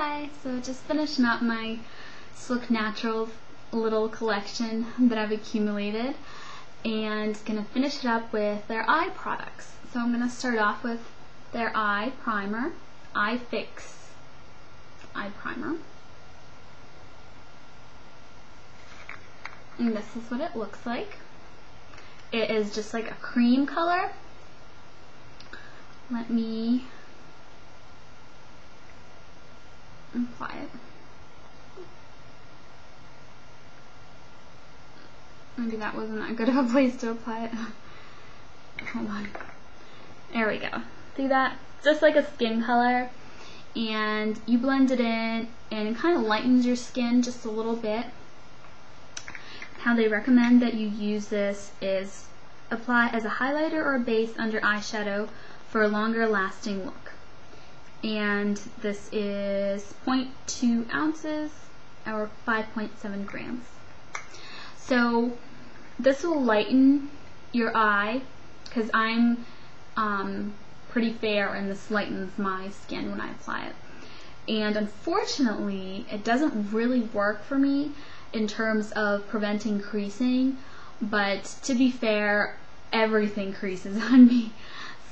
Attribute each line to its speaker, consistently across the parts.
Speaker 1: Hi! So just finishing up my Silk Naturals little collection that I've accumulated and gonna finish it up with their eye products. So I'm gonna start off with their eye primer, Eye Fix eye primer. And this is what it looks like. It is just like a cream color. Let me apply it. Maybe that wasn't that good of a place to apply it. Hold on. There we go. See that? Just like a skin color. And you blend it in and it kind of lightens your skin just a little bit. How they recommend that you use this is apply as a highlighter or a base under eyeshadow for a longer lasting look and this is 0.2 ounces or 5.7 grams. So this will lighten your eye because I'm um, pretty fair and this lightens my skin when I apply it. And unfortunately, it doesn't really work for me in terms of preventing creasing, but to be fair, everything creases on me.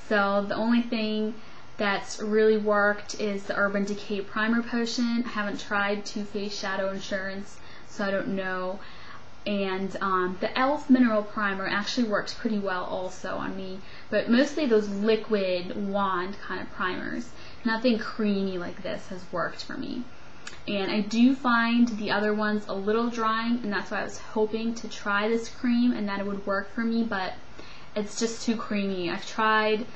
Speaker 1: So the only thing that's really worked is the Urban Decay Primer Potion. I haven't tried Too Faced Shadow Insurance, so I don't know. And um, the e.l.f. Mineral Primer actually works pretty well also on me, but mostly those liquid wand kind of primers. Nothing creamy like this has worked for me. And I do find the other ones a little drying, and that's why I was hoping to try this cream and that it would work for me, but it's just too creamy. I've tried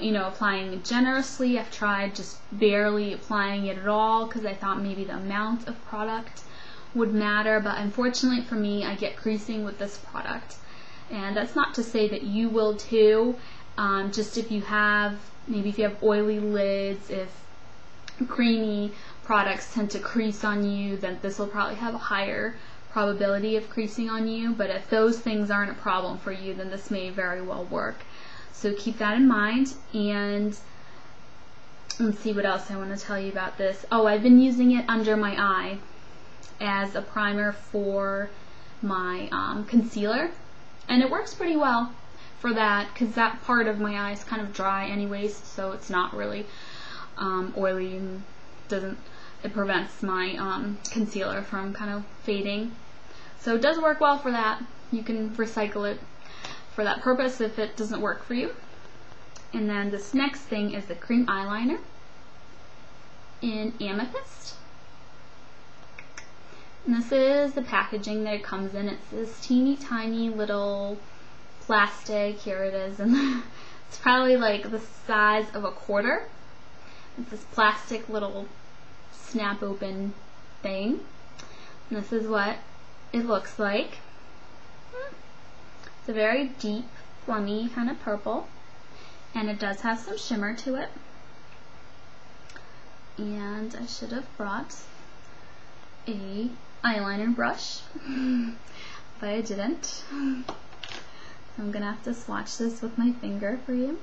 Speaker 1: you know, applying generously. I've tried just barely applying it at all because I thought maybe the amount of product would matter, but unfortunately for me, I get creasing with this product. And that's not to say that you will too, um, just if you have, maybe if you have oily lids, if creamy products tend to crease on you, then this will probably have a higher probability of creasing on you. But if those things aren't a problem for you, then this may very well work. So keep that in mind and let's see what else I want to tell you about this. Oh, I've been using it under my eye as a primer for my um, concealer and it works pretty well for that because that part of my eye is kind of dry anyways so it's not really um, oily and doesn't it prevents my um, concealer from kind of fading so it does work well for that you can recycle it for that purpose if it doesn't work for you. And then this next thing is the cream eyeliner in Amethyst. And this is the packaging that it comes in. It's this teeny tiny little plastic. Here it is. And it's probably like the size of a quarter. It's this plastic little snap open thing. And this is what it looks like. It's a very deep, plummy kind of purple. And it does have some shimmer to it. And I should have brought a eyeliner brush, but I didn't. So I'm going to have to swatch this with my finger for you.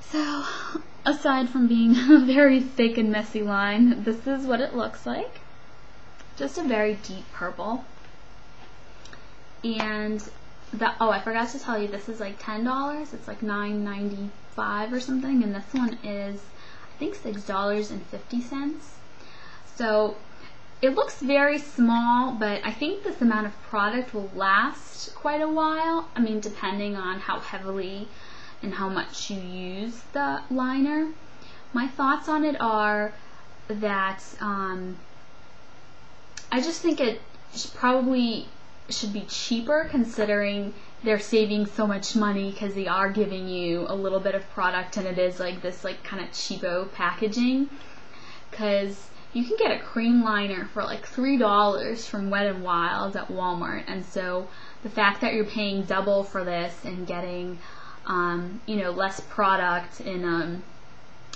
Speaker 1: So, aside from being a very thick and messy line, this is what it looks like. Just a very deep purple and the, oh I forgot to tell you this is like ten dollars. It's like nine ninety five or something. And this one is I think six dollars and fifty cents. So it looks very small but I think this amount of product will last quite a while. I mean depending on how heavily and how much you use the liner. My thoughts on it are that um, I just think it probably should be cheaper considering they're saving so much money because they are giving you a little bit of product and it is like this like kind of cheapo packaging. Because you can get a cream liner for like three dollars from Wet and Wild at Walmart. And so the fact that you're paying double for this and getting um, you know less product in a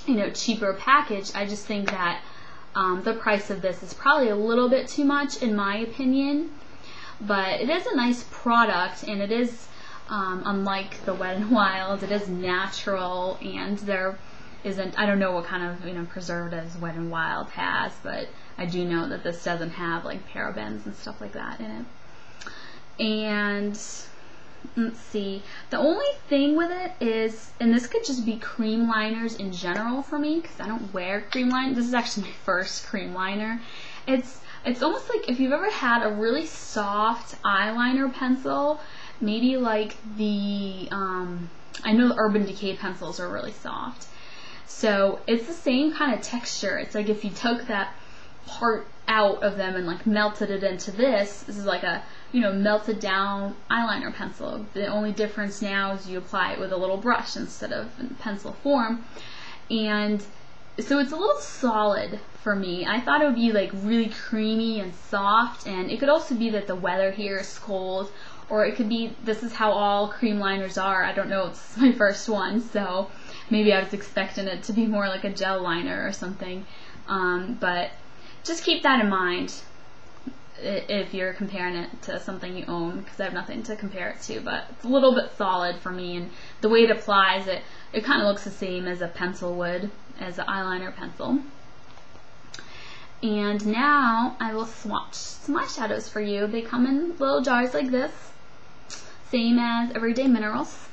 Speaker 1: you know cheaper package I just think that um, the price of this is probably a little bit too much in my opinion but it is a nice product and it is um, unlike the Wet and Wild, it is natural and they're isn't, I don't know what kind of, you know, preservatives Wet n Wild has, but I do know that this doesn't have like parabens and stuff like that in it. And let's see, the only thing with it is, and this could just be cream liners in general for me, because I don't wear cream liner. This is actually my first cream liner. It's it's almost like if you've ever had a really soft eyeliner pencil, maybe like the, um, I know the Urban Decay pencils are really soft. So it's the same kind of texture. It's like if you took that part out of them and like melted it into this, this is like a, you know, melted down eyeliner pencil. The only difference now is you apply it with a little brush instead of in pencil form. And so it's a little solid for me. I thought it would be like really creamy and soft and it could also be that the weather here is cold or it could be this is how all cream liners are. I don't know, it's my first one so maybe I was expecting it to be more like a gel liner or something. Um, but just keep that in mind if you're comparing it to something you own because I have nothing to compare it to but it's a little bit solid for me and the way it applies it it kind of looks the same as a pencil would as an eyeliner pencil. And now I will swatch some eyeshadows for you. They come in little jars like this same as Everyday Minerals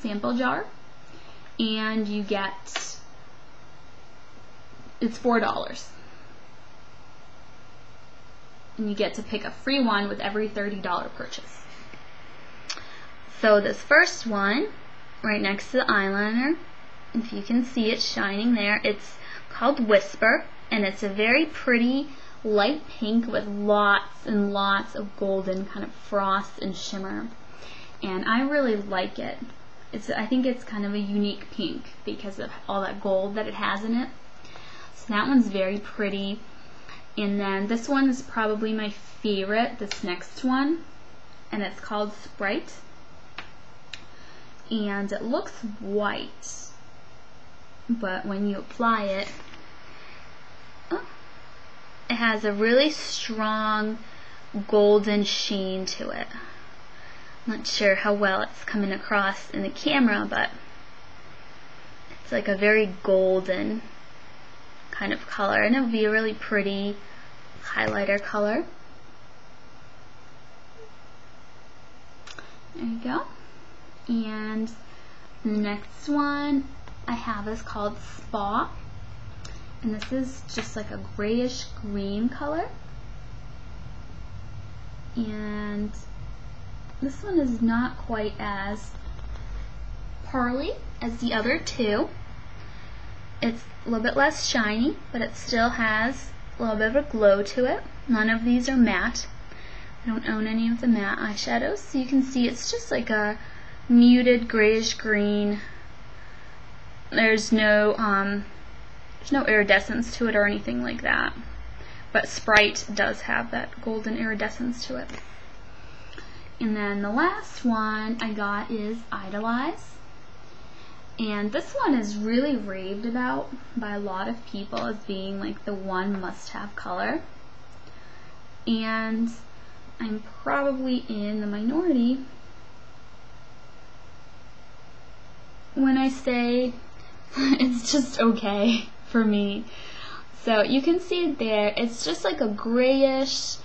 Speaker 1: sample jar and you get it's four dollars and you get to pick a free one with every $30 purchase. So this first one, right next to the eyeliner, if you can see it shining there, it's called Whisper, and it's a very pretty light pink with lots and lots of golden kind of frost and shimmer. And I really like it. It's, I think it's kind of a unique pink because of all that gold that it has in it. So that one's very pretty. And then this one is probably my favorite, this next one, and it's called Sprite. And it looks white, but when you apply it, oh, it has a really strong golden sheen to it. I'm not sure how well it's coming across in the camera, but it's like a very golden kind of color and it'll be a really pretty highlighter color. There you go. And the next one I have is called Spa. And this is just like a grayish green color. And this one is not quite as pearly as the other two. It's a little bit less shiny, but it still has a little bit of a glow to it. None of these are matte. I don't own any of the matte eyeshadows, so you can see it's just like a muted grayish green. There's no um, there's no iridescence to it or anything like that. But Sprite does have that golden iridescence to it. And then the last one I got is Idolize. And this one is really raved about by a lot of people as being like the one must-have color. And I'm probably in the minority when I say it's just okay for me. So you can see it there. It's just like a grayish,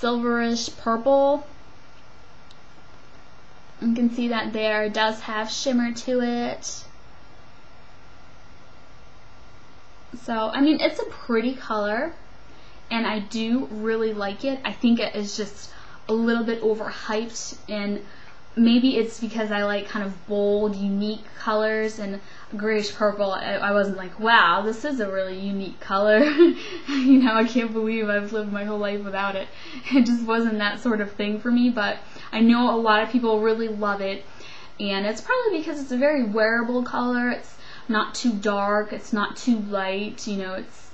Speaker 1: silverish purple. You can see that there does have shimmer to it. So, I mean, it's a pretty color, and I do really like it. I think it is just a little bit overhyped, and maybe it's because I like kind of bold, unique colors, and grayish purple, I, I wasn't like, wow, this is a really unique color. you know, I can't believe I've lived my whole life without it. It just wasn't that sort of thing for me, but I know a lot of people really love it, and it's probably because it's a very wearable color. It's not too dark, it's not too light, you know, it's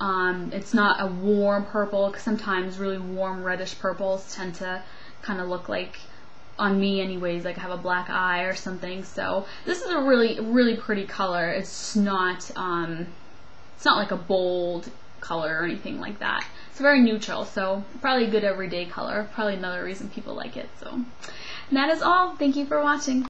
Speaker 1: um, it's not a warm purple because sometimes really warm reddish purples tend to kind of look like on me anyways like I have a black eye or something. So this is a really really pretty color. It's not um, it's not like a bold color or anything like that. It's very neutral so probably a good everyday color. Probably another reason people like it so. And that is all. Thank you for watching